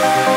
Bye.